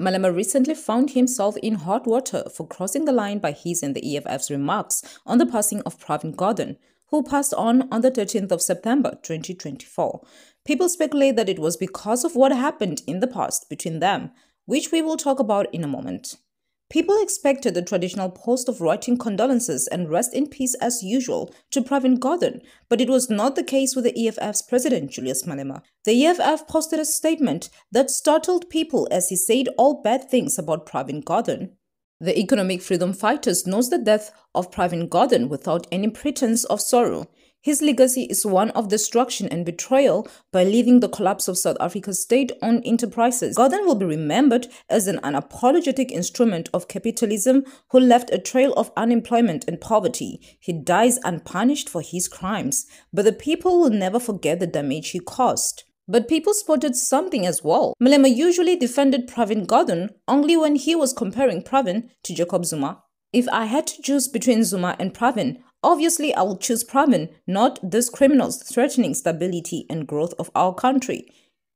Malema recently found himself in hot water for crossing the line by his and the EFF's remarks on the passing of Pravin Gordhan, who passed on on the 13th of September 2024. People speculate that it was because of what happened in the past between them, which we will talk about in a moment. People expected the traditional post of writing condolences and rest in peace as usual to Pravin Gordhan, but it was not the case with the EFF's president Julius Malema. The EFF posted a statement that startled people as he said all bad things about Pravin Gordhan. The economic freedom fighters knows the death of Pravin Gordhan without any pretense of sorrow. His legacy is one of destruction and betrayal by leading the collapse of South Africa's state-owned enterprises. Gordhan will be remembered as an unapologetic instrument of capitalism who left a trail of unemployment and poverty. He dies unpunished for his crimes, but the people will never forget the damage he caused. But people spotted something as well. Malema usually defended Pravin Gordhan only when he was comparing Pravin to Jacob Zuma. If I had to choose between Zuma and Pravin, Obviously, I will choose Pravin, not these criminals threatening stability and growth of our country.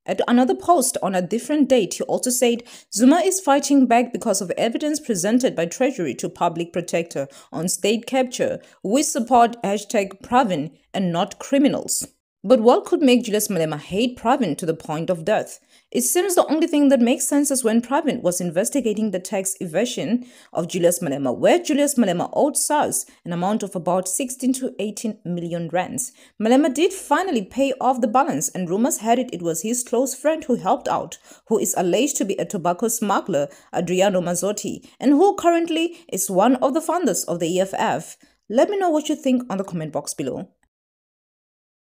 At another post on a different date, he also said Zuma is fighting back because of evidence presented by Treasury to Public Protector on state capture. We support hashtag Pravin and not criminals. But what could make Julius Malema hate Pravin to the point of death? It seems the only thing that makes sense is when Pravin was investigating the tax evasion of Julius Malema, where Julius Malema owed SARS an amount of about 16 to 18 million rands. Malema did finally pay off the balance, and rumors had it it was his close friend who helped out, who is alleged to be a tobacco smuggler, Adriano Mazzotti, and who currently is one of the founders of the EFF. Let me know what you think on the comment box below.